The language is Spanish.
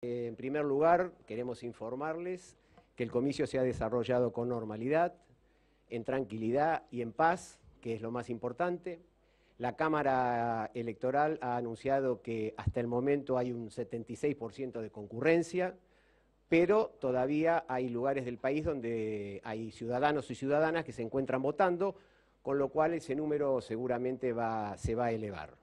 En primer lugar, queremos informarles que el comicio se ha desarrollado con normalidad, en tranquilidad y en paz, que es lo más importante. La Cámara Electoral ha anunciado que hasta el momento hay un 76% de concurrencia, pero todavía hay lugares del país donde hay ciudadanos y ciudadanas que se encuentran votando, con lo cual ese número seguramente se va a elevar.